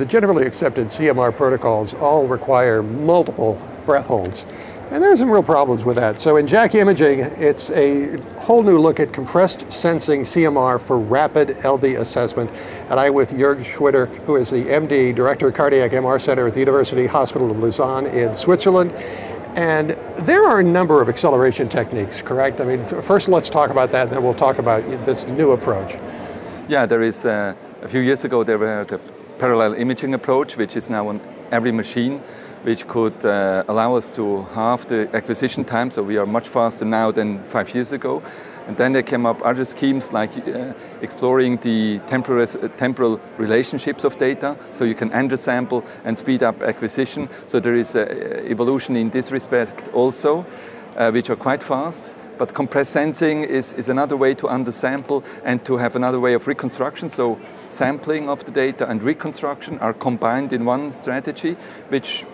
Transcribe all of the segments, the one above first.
the generally accepted CMR protocols all require multiple breath holds. And there are some real problems with that. So in JACC Imaging, it's a whole new look at compressed sensing CMR for rapid LV assessment. And I'm with Jörg Schwitter, who is the MD, Director of Cardiac MR Center at the University Hospital of Lausanne in Switzerland. And there are a number of acceleration techniques, correct? I mean, first let's talk about that, and then we'll talk about this new approach. Yeah, there is, uh, a few years ago, there were the parallel imaging approach, which is now on every machine which could uh, allow us to halve the acquisition time, so we are much faster now than five years ago. And then there came up other schemes like uh, exploring the temporal, uh, temporal relationships of data, so you can undersample and speed up acquisition. So there is evolution in this respect also, uh, which are quite fast. But compressed sensing is, is another way to undersample and to have another way of reconstruction. So sampling of the data and reconstruction are combined in one strategy, which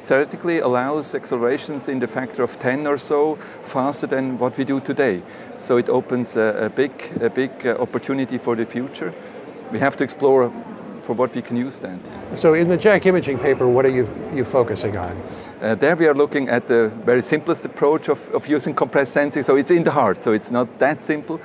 theoretically allows accelerations in the factor of 10 or so faster than what we do today. So it opens a, a big, a big uh, opportunity for the future. We have to explore for what we can use that. So in the JACC imaging paper, what are you, you focusing on? Uh, there we are looking at the very simplest approach of, of using compressed sensing. So it's in the heart, so it's not that simple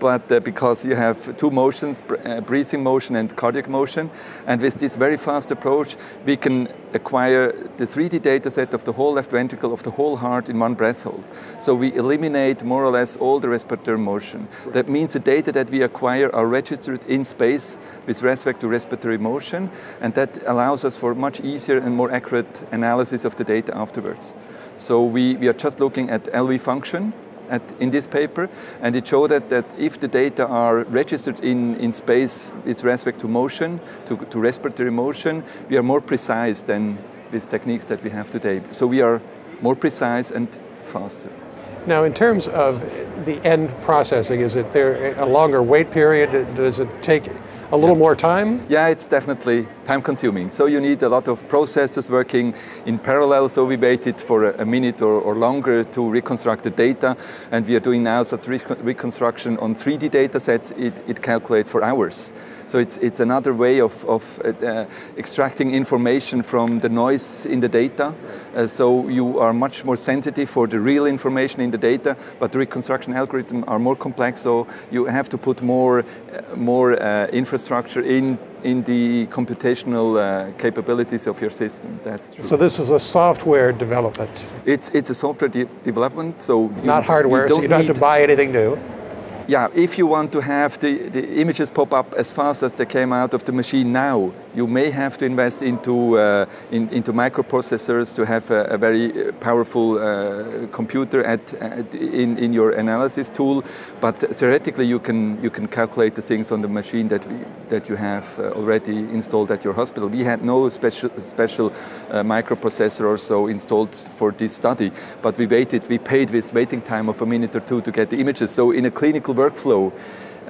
but uh, because you have two motions, uh, breathing motion and cardiac motion. And with this very fast approach, we can acquire the 3D data set of the whole left ventricle of the whole heart in one breath hold. So we eliminate more or less all the respiratory motion. That means the data that we acquire are registered in space with respect to respiratory motion, and that allows us for much easier and more accurate analysis of the data afterwards. So we, we are just looking at LV function, at, in this paper, and it showed that, that if the data are registered in, in space with respect to motion, to, to respiratory motion, we are more precise than with techniques that we have today. So we are more precise and faster. Now, in terms of the end processing, is it there a longer wait period? Does it take a little more time? Yeah, it's definitely time consuming. So you need a lot of processes working in parallel. So we waited for a minute or, or longer to reconstruct the data. And we are doing now such reconstruction on 3D data sets. It, it calculates for hours. So it's, it's another way of, of uh, extracting information from the noise in the data. Uh, so you are much more sensitive for the real information in the data, but the reconstruction algorithms are more complex, so you have to put more, uh, more uh, infrastructure in in the computational uh, capabilities of your system. That's true. So this is a software development. It's it's a software de development. So not you, hardware. You so you don't have to buy anything new yeah, if you want to have the, the images pop up as fast as they came out of the machine now, you may have to invest into, uh, in, into microprocessors to have a, a very uh, powerful uh, computer at, at, in, in your analysis tool. But theoretically, you can, you can calculate the things on the machine that, we, that you have uh, already installed at your hospital. We had no special, special uh, microprocessor or so installed for this study, but we waited, we paid with waiting time of a minute or two to get the images. So in a clinical workflow,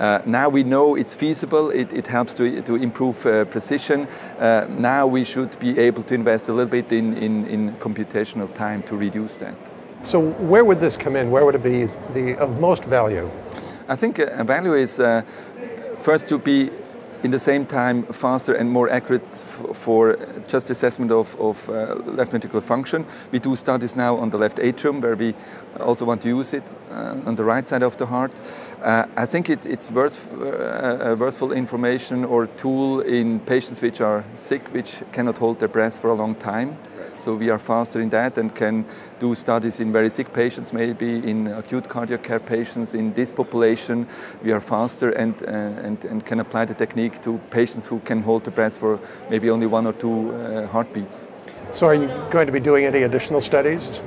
uh, now we know it's feasible, it, it helps to, to improve uh, precision. Uh, now we should be able to invest a little bit in, in, in, computational time to reduce that. So where would this come in? Where would it be the, of most value? I think a value is uh, first to be in the same time faster and more accurate for just assessment of, of uh, left ventricular function. We do studies now on the left atrium where we also want to use it uh, on the right side of the heart. Uh, I think it, it's worth, uh, worthful information or tool in patients which are sick, which cannot hold their breath for a long time. So we are faster in that and can do studies in very sick patients, maybe in acute cardiac care patients. In this population, we are faster and, uh, and, and can apply the technique to patients who can hold the breath for maybe only one or two uh, heartbeats. So are you going to be doing any additional studies?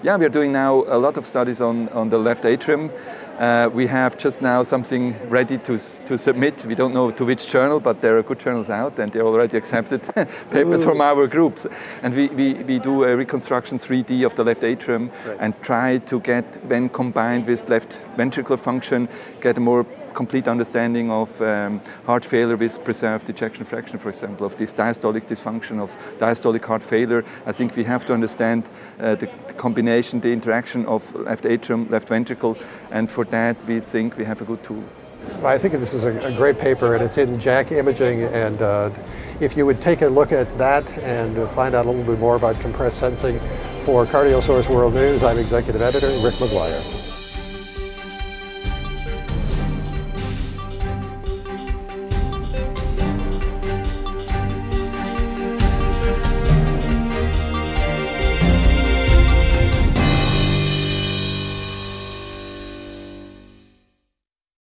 Yeah, we are doing now a lot of studies on, on the left atrium. Uh, we have just now something ready to, to submit. We don't know to which journal, but there are good journals out and they're already accepted papers Ooh. from our groups. And we, we, we do a reconstruction 3D of the left atrium right. and try to get, when combined with left ventricular function, get a more complete understanding of um, heart failure with preserved ejection fraction, for example, of this diastolic dysfunction, of diastolic heart failure. I think we have to understand uh, the, the, combination, the interaction of left atrium, left ventricle, and for that we think we have a good tool. I think this is a, a great paper, and it's in JACC Imaging, and uh, if you would take a look at that and find out a little bit more about compressed sensing for Cardiosource World News, I'm Executive Editor Rick McGuire.